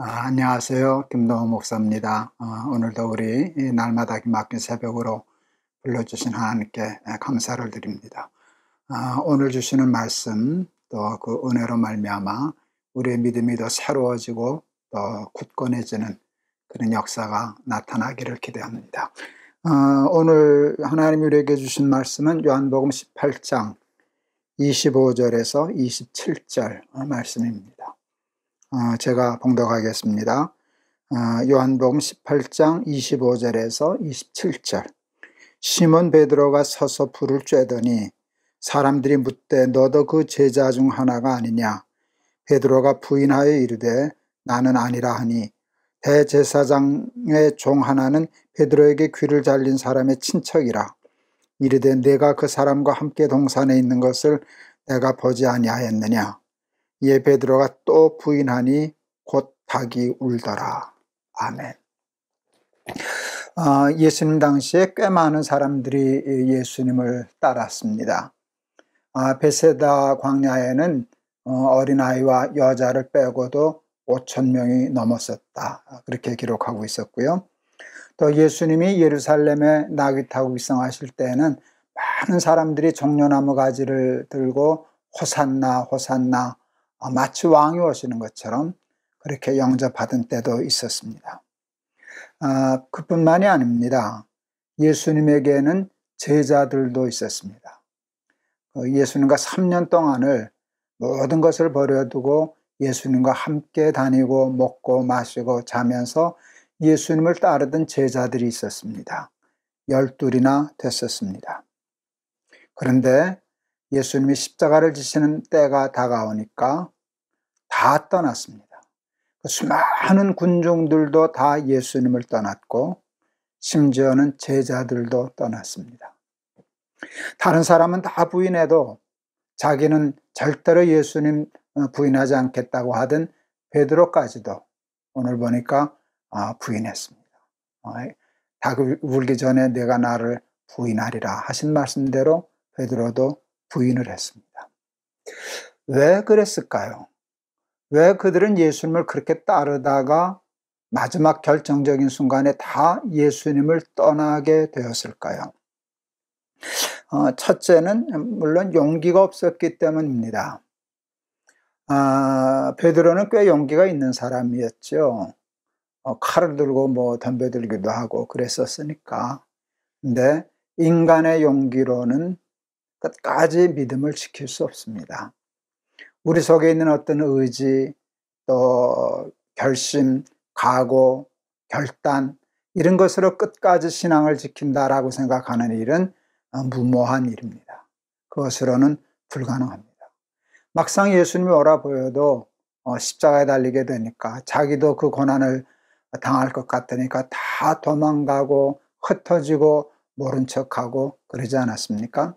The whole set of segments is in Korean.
아, 안녕하세요. 김동호 목사입니다. 어, 오늘도 우리 날마다 기막힌 새벽으로 불러주신 하나님께 감사를 드립니다. 아, 오늘 주시는 말씀 또 그 은혜로 말미암아 우리의 믿음이 더 새로워지고 더 굳건해지는 그런 역사가 나타나기를 기대합니다. 어, 오늘 하나님이 우리에게 주신 말씀은 요한복음 18장 25절에서 27절 말씀입니다. 어, 제가 봉독하겠습니다. 어, 요한복음 18장 25절에서 27절. 시몬 베드로가 서서 불을 쬐더니 사람들이 묻되 너도 그 제자 중 하나가 아니냐? 베드로가 부인하여 이르되 나는 아니라 하니 대제사장의 종 하나는 베드로에게 귀를 잘린 사람의 친척이라. 이르되 내가 그 사람과 함께 동산에 있는 것을 내가 보지 아니하였느냐 이에 베드로가 또 부인하니 곧 닭이 울더라. 아멘. 어, 예수님 당시에 꽤 많은 사람들이 예수님을 따랐습니다. 아, 베세다 광야에는 어, 어린아이와 여자를 빼고도 5천 명이 넘었었다. 그렇게 기록하고 있었고요. 또 예수님이 예루살렘에 나귀 타고 입성하실 때에는 많은 사람들이 종려나무 가지를 들고 호산나 호산나 어, 마치 왕이 오시는 것처럼 그렇게 영접받은 때도 있었습니다. 아, 그뿐만이 아닙니다. 예수님에게는 제자들도 있었습니다. 그 예수님과 3년 동안을 모든 것을 버려두고 예수님과 함께 다니고 먹고 마시고 자면서 예수님을 따르던 제자들이 있었습니다. 열둘이나 됐었습니다. 그런데 예수님이 십자가를 지시는 때가 다가오니까 다 떠났습니다. 그 수많은 군중들도 다 예수님을 떠났고 심지어는 제자들도 떠났습니다. 다른 사람은 다 부인해도 자기는 절대로 예수님 어, 부인하지 않겠다고 하던 베드로까지도 오늘 보니까 아, 부인했습니다. 어, 닭 울기 전에 내가 나를 부인하리라 하신 말씀대로 베드로도 부인을 했습니다. 왜 그랬을까요? 왜 그들은 예수님을 그렇게 따르다가 마지막 결정적인 순간에 다 예수님을 떠나게 되었을까요? 어, 첫째는 물론 용기가 없었기 때문입니다. 아, 베드로는 꽤 용기가 있는 사람이었죠. 어, 칼을 들고 뭐 덤벼들기도 하고 그랬었으니까. 근데 인간의 용기로는 끝까지 믿음을 지킬 수 없습니다. 우리 속에 있는 어떤 의지, 또 결심, 각오, 결단, 이런 것으로 끝까지 신앙을 지킨다라고 생각하는 일은 무모한 일입니다. 그것으로는 불가능합니다. 막상 예수님이 오라 보여도 어, 십자가에 달리게 되니까 자기도 그 고난을 당할 것 같으니까 다 도망가고 흩어지고 모른 척하고 그러지 않았습니까?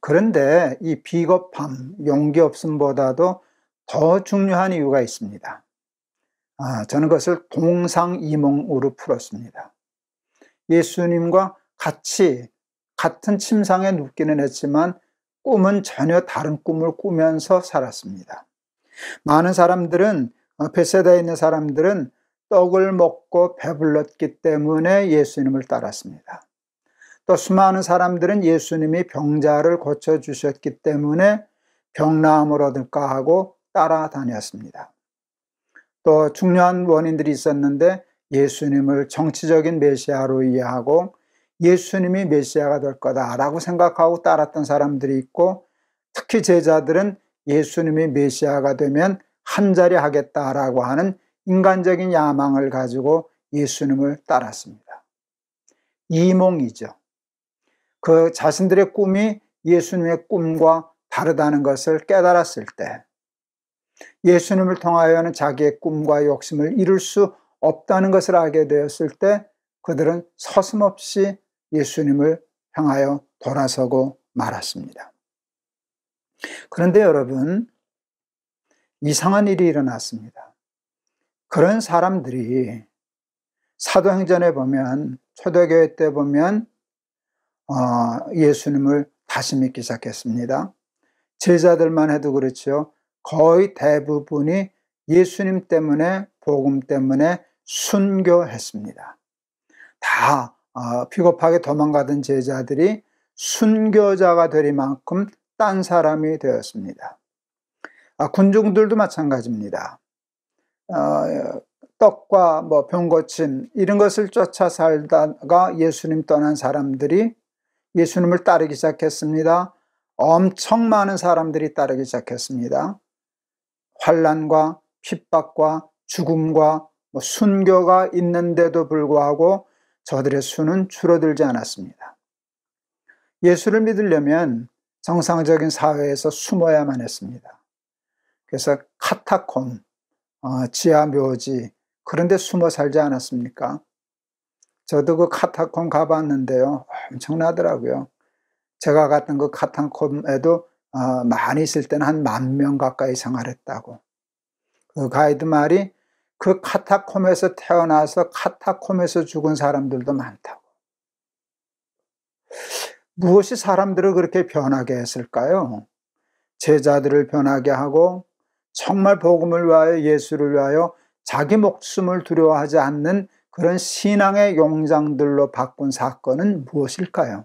그런데 이 비겁함, 용기 없음보다도 더 중요한 이유가 있습니다. 아, 저는 그것을 동상이몽으로 풀었습니다. 예수님과 같이 같은 침상에 눕기는 했지만 꿈은 전혀 다른 꿈을 꾸면서 살았습니다. 많은 사람들은 어, 베세다에 있는 사람들은 떡을 먹고 배불렀기 때문에 예수님을 따랐습니다. 또 수많은 사람들은 예수님이 병자를 고쳐주셨기 때문에 병나음을 얻을까 하고 따라다녔습니다. 또 중요한 원인들이 있었는데 예수님을 정치적인 메시아로 이해하고 예수님이 메시아가 될 거다라고 생각하고 따랐던 사람들이 있고 특히 제자들은 예수님이 메시아가 되면 한 자리 하겠다라고 하는 인간적인 야망을 가지고 예수님을 따랐습니다. 이몽이죠. 그 자신들의 꿈이 예수님의 꿈과 다르다는 것을 깨달았을 때 예수님을 통하여는 자기의 꿈과 욕심을 이룰 수 없다는 것을 알게 되었을 때 그들은 서슴없이 예수님을 향하여 돌아서고 말았습니다. 그런데 여러분, 이상한 일이 일어났습니다. 그런 사람들이 사도행전에 보면, 초대교회 때 보면 어, 예수님을 다시 믿기 시작했습니다. 제자들만 해도 그렇죠. 거의 대부분이 예수님 때문에 복음 때문에 순교했습니다. 다 어, 비겁하게 도망가던 제자들이 순교자가 되리만큼 딴 사람이 되었습니다. 아, 군중들도 마찬가지입니다. 어, 떡과 뭐 병고침 이런 것을 쫓아 살다가 예수님 떠난 사람들이 예수님을 따르기 시작했습니다. 엄청 많은 사람들이 따르기 시작했습니다. 환란과 핍박과 죽음과 뭐 순교가 있는데도 불구하고 저들의 수는 줄어들지 않았습니다. 예수를 믿으려면 정상적인 사회에서 숨어야만 했습니다. 그래서 카타콤, 어, 지하 묘지, 그런데 숨어 살지 않았습니까? 저도 그 카타콤 가봤는데요. 엄청나더라고요. 제가 갔던 그 카타콤에도 어, 많이 있을 때는 한 만 명 가까이 생활했다고. 그 가이드 말이 그 카타콤에서 태어나서 카타콤에서 죽은 사람들도 많다고. 무엇이 사람들을 그렇게 변하게 했을까요? 제자들을 변하게 하고 정말 복음을 위하여 예수를 위하여 자기 목숨을 두려워하지 않는 그런 신앙의 용장들로 바꾼 사건은 무엇일까요?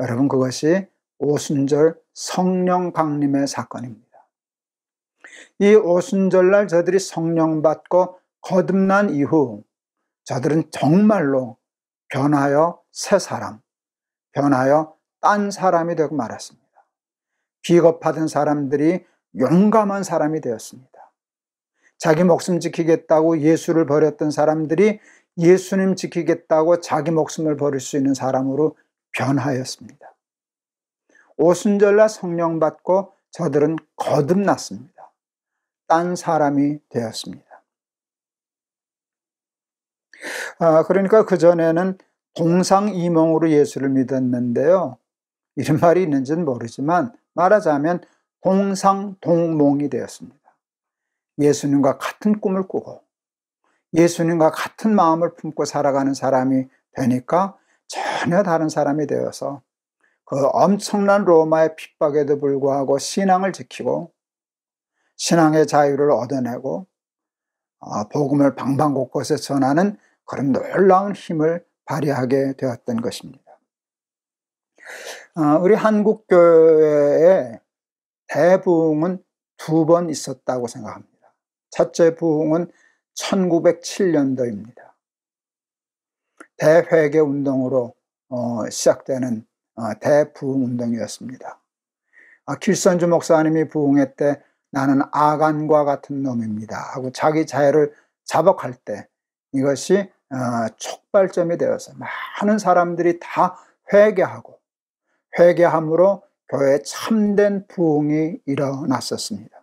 여러분 그것이 오순절 성령 강림의 사건입니다. 이 오순절날 저들이 성령 받고 거듭난 이후 저들은 정말로 변하여 새 사람, 변하여 딴 사람이 되고 말았습니다. 비겁하던 사람들이 용감한 사람이 되었습니다. 자기 목숨 지키겠다고 예수를 버렸던 사람들이 예수님 지키겠다고 자기 목숨을 버릴 수 있는 사람으로 변하였습니다. 오순절날 성령 받고 저들은 거듭났습니다. 딴 사람이 되었습니다. 아, 그러니까 그전에는 동상이몽으로 예수를 믿었는데요. 이런 말이 있는지는 모르지만 말하자면 동상동몽이 되었습니다. 예수님과 같은 꿈을 꾸고 예수님과 같은 마음을 품고 살아가는 사람이 되니까 전혀 다른 사람이 되어서 그 엄청난 로마의 핍박에도 불구하고 신앙을 지키고 신앙의 자유를 얻어내고 어, 복음을 방방곳곳에 전하는 그런 놀라운 힘을 발휘하게 되었던 것입니다. 어, 우리 한국 교회에 대부흥은 두 번 있었다고 생각합니다. 첫째 부흥은 1907년도입니다. 대회계 운동으로 어, 시작되는 대부흥 운동이었습니다. 아, 길선주 목사님이 부흥회 때 나는 아간과 같은 놈입니다. 하고 자기 자유를 자복할 때 이것이 어, 촉발점이 되어서 많은 사람들이 다 회개하고 회개함으로 교회 참된 부흥이 일어났었습니다.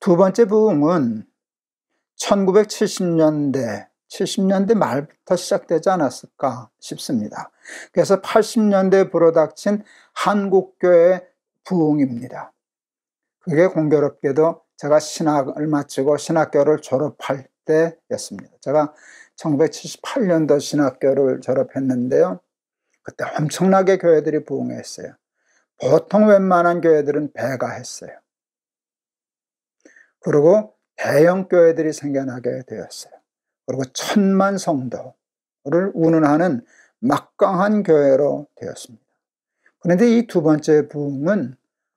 두 번째 부흥은 1970년대, 70년대 말부터 시작되지 않았을까 싶습니다. 그래서 80년대 불어닥친 한국교회 부흥입니다. 그게 공교롭게도 제가 신학을 마치고 신학교를 졸업할 때였습니다. 제가 1978년도 신학교를 졸업했는데요. 그때 엄청나게 교회들이 부흥했어요. 보통 웬만한 교회들은 배가 했어요. 그리고 대형 교회들이 생겨나게 되었어요. 그리고 천만 성도를 운운하는 막강한 교회로 되었습니다. 그런데 이 두 번째 부흥은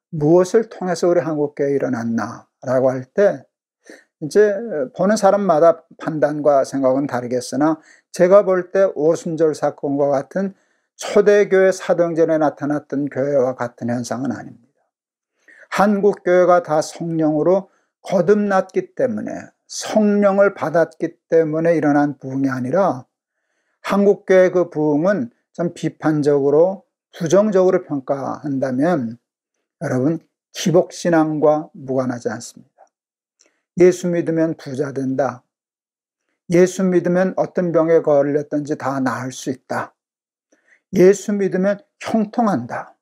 무엇을 통해서 우리 한국교회에 일어났나라고 할 때 이제 보는 사람마다 판단과 생각은 다르겠으나 제가 볼 때 오순절 사건과 같은 초대교회 사도전에 나타났던 교회와 같은 현상은 아닙니다. 한국교회가 다 성령으로 거듭났기 때문에 성령을 받았기 때문에 일어난 부흥이 아니라 한국교회 그 부흥은 좀 비판적으로 부정적으로 평가한다면 여러분, 기복신앙과 무관하지 않습니다. 예수 믿으면 부자 된다. 예수 믿으면 어떤 병에 걸렸든지 다 나을 수 있다. 예수 믿으면 형통한다.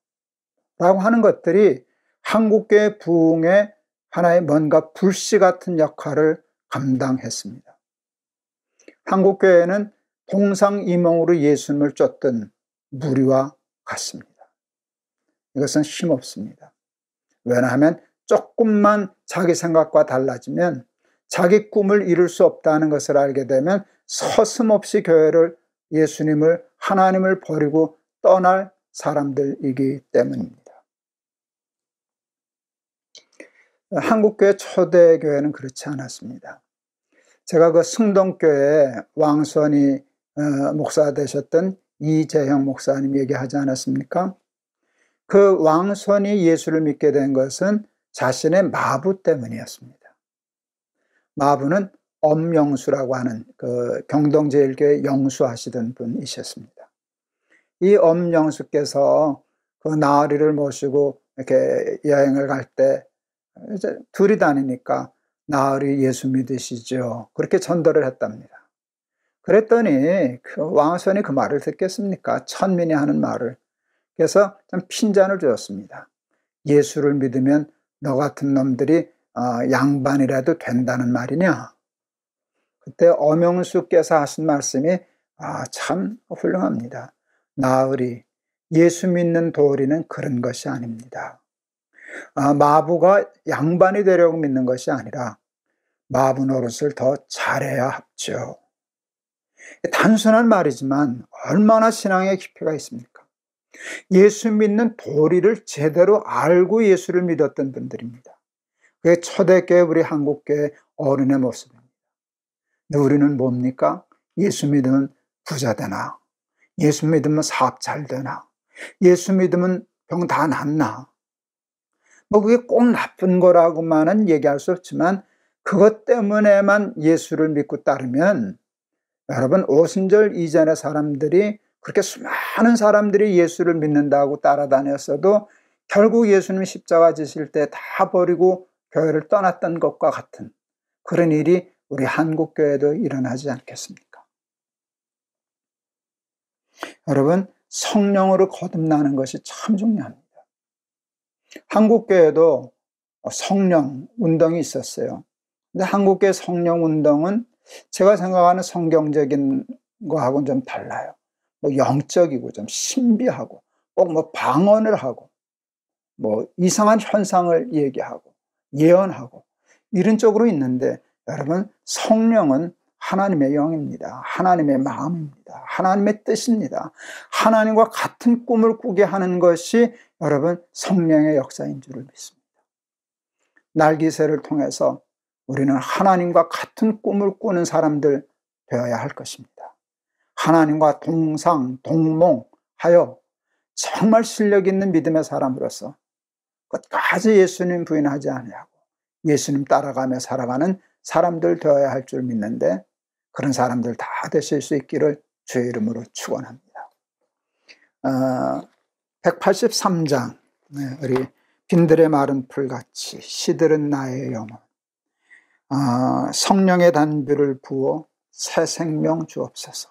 라고 하는 것들이 한국교회 부흥의 하나의 뭔가 불씨 같은 역할을 감당했습니다. 한국교회는 동상이몽으로 예수님을 쫓던 무리와 같습니다. 이것은 힘없습니다. 왜냐하면 조금만 자기 생각과 달라지면 자기 꿈을 이룰 수 없다는 것을 알게 되면 서슴없이 교회를 예수님을 하나님을 버리고 떠날 사람들이기 때문입니다. 한국교회 초대교회는 그렇지 않았습니다. 제가 그 승동교회 왕선이 어, 목사 되셨던 이재형 목사님 얘기하지 않았습니까? 그 왕선이 예수를 믿게 된 것은 자신의 마부 때문이었습니다. 마부는 엄영수라고 하는 그 경동제일교회 영수하시던 분이셨습니다. 이 엄영수께서 그 나으리를 모시고 이렇게 여행을 갈때 이제 둘이 다니니까 나으리 예수 믿으시죠. 그렇게 전도를 했답니다. 그랬더니 그 왕선이 그 말을 듣겠습니까? 천민이 하는 말을. 그래서 좀 핀잔을 주었습니다. 예수를 믿으면 너 같은 놈들이 어, 양반이라도 된다는 말이냐? 그때 엄영수께서 하신 말씀이 아, 참 훌륭합니다. 나으리, 예수 믿는 도리는 그런 것이 아닙니다. 아, 마부가 양반이 되려고 믿는 것이 아니라 마부 노릇을 더 잘해야 합죠. 단순한 말이지만 얼마나 신앙의 깊이가 있습니까? 예수 믿는 도리를 제대로 알고 예수를 믿었던 분들입니다. 그게 초대교회 우리 한국교회 어른의 모습입니다. 근데 우리는 뭡니까? 예수 믿으면 부자 되나? 예수 믿으면 사업 잘 되나? 예수 믿으면 병 다 낫나? 뭐 그게 꼭 나쁜 거라고만은 얘기할 수 없지만 그것 때문에만 예수를 믿고 따르면 여러분 오순절 이전의 사람들이 그렇게 수많은 사람들이 예수를 믿는다고 따라다녔어도 결국 예수님 십자가 지실 때 다 버리고 교회를 떠났던 것과 같은 그런 일이 우리 한국 교회도 일어나지 않겠습니까? 여러분 성령으로 거듭나는 것이 참 중요합니다. 한국 교회도 성령 운동이 있었어요. 근데 한국교회 성령 운동은 제가 생각하는 성경적인 거하고는 좀 달라요. 뭐 영적이고 좀 신비하고 꼭 뭐 방언을 하고 뭐 이상한 현상을 얘기하고 예언하고 이런 쪽으로 있는데 여러분 성령은 하나님의 영입니다. 하나님의 마음입니다. 하나님의 뜻입니다. 하나님과 같은 꿈을 꾸게 하는 것이 여러분 성령의 역사인 줄을 믿습니다. 날기새를 통해서 우리는 하나님과 같은 꿈을 꾸는 사람들 되어야 할 것입니다. 하나님과 동상, 동몽하여 정말 실력 있는 믿음의 사람으로서 끝까지 예수님 부인하지 아니하고 예수님 따라가며 살아가는 사람들 되어야 할 줄 믿는데 그런 사람들 다 되실 수 있기를 주의 이름으로 축원합니다. 어, 183장 우리 빈들의 마른 풀같이 시들은 나의 영혼 어, 성령의 단비를 부어 새 생명 주옵소서.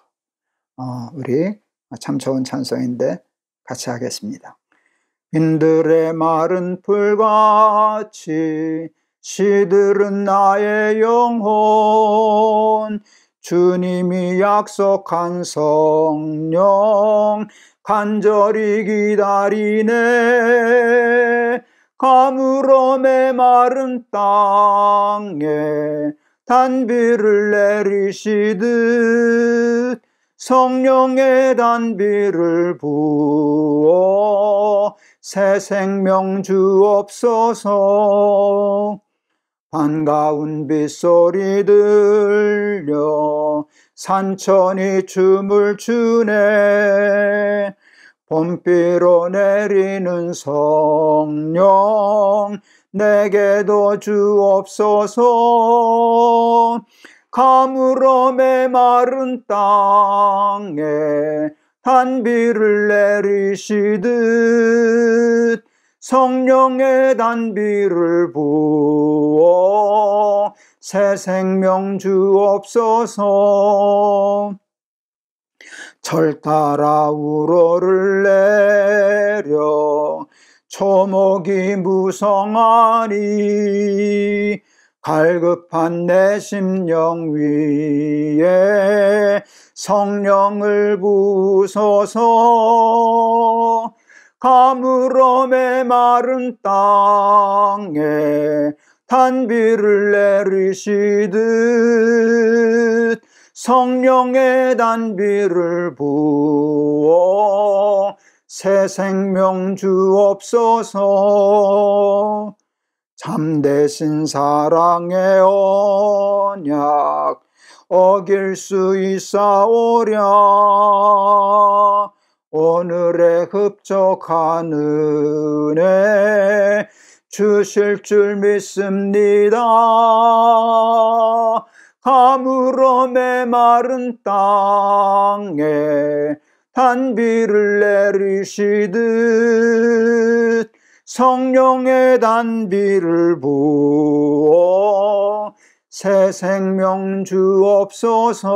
어, 우리 참 좋은 찬송인데 같이 하겠습니다. 빈들의 마른 풀같이 시들은 나의 영혼 주님이 약속한 성령 간절히 기다리네. 가물어 메마른 땅에 단비를 내리시듯 성령의 단비를 부어 새 생명 주옵소서 반가운 빗소리 들려 산천이 춤을 추네. 봄비로 내리는 성령 내게도 주옵소서 가물어 메마른 땅에 단비를 내리시듯 성령의 단비를 부어 새 생명 주옵소서. 절 따라 우로를 내려 초목이 무성하니 갈급한 내 심령 위에 성령을 부소서 가물어 메마른 땅에 단비를 내리시듯 성령의 단비를 부어 새 생명 주옵소서. 참되신 사랑의 언약 어길 수 있사오랴 오늘의 흡족한 은혜 주실 줄 믿습니다. 가물어 메마른 땅에 단비를 내리시듯 성령의 단비를 부어 새 생명 주옵소서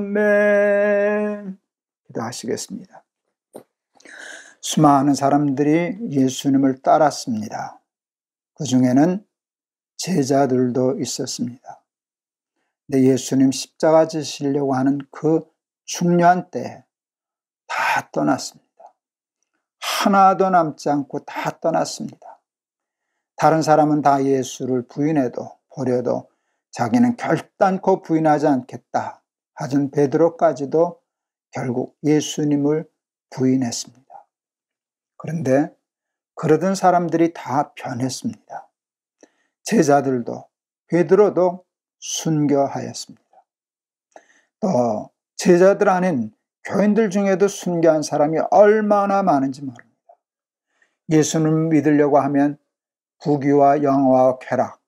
아멘 기도하시겠습니다 수많은 사람들이 예수님을 따랐습니다 그 중에는 제자들도 있었습니다 근데 예수님 십자가 지시려고 하는 그 중요한 때에 다 떠났습니다. 하나도 남지 않고 다 떠났습니다. 다른 사람은 다 예수를 부인해도 버려도 자기는 결단코 부인하지 않겠다 하던 베드로까지도 결국 예수님을 부인했습니다. 그런데 그러던 사람들이 다 변했습니다. 제자들도 베드로도 순교하였습니다. 또 제자들 아닌 교인들 중에도 순교한 사람이 얼마나 많은지 모릅니다. 예수를 믿으려고 하면 부귀와 영화와 쾌락,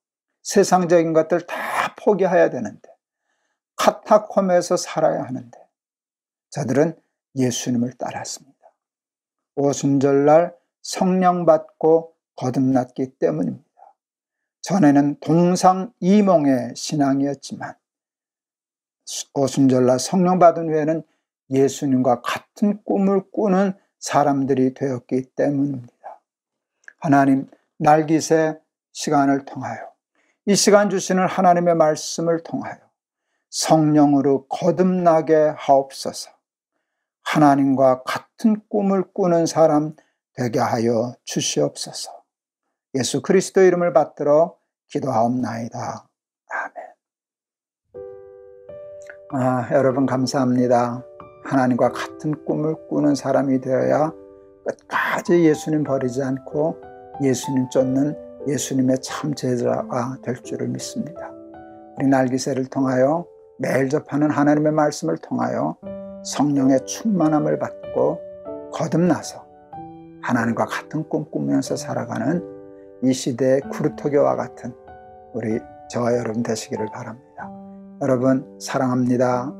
세상적인 것들 다 포기해야 되는데 카타콤에서 살아야 하는데 저들은 예수님을 따랐습니다. 오순절날 성령 받고 거듭났기 때문입니다. 전에는 동상이몽의 신앙이었지만 오순절날 성령 받은 후에는 예수님과 같은 꿈을 꾸는 사람들이 되었기 때문입니다. 하나님 날기새 시간을 통하여 이 시간 주시는 하나님의 말씀을 통하여 성령으로 거듭나게 하옵소서. 하나님과 같은 꿈을 꾸는 사람 되게 하여 주시옵소서. 예수 그리스도 이름을 받들어 기도하옵나이다. 아멘. 아, 여러분 감사합니다. 하나님과 같은 꿈을 꾸는 사람이 되어야 끝까지 예수님 버리지 않고 예수님 쫓는 예수님의 참 제자가 될 줄을 믿습니다. 우리 날기새를 통하여 매일 접하는 하나님의 말씀을 통하여 성령의 충만함을 받고 거듭나서 하나님과 같은 꿈 꾸면서 살아가는 이 시대의 구르토교와 같은 우리 저와 여러분 되시기를 바랍니다. 여러분 사랑합니다.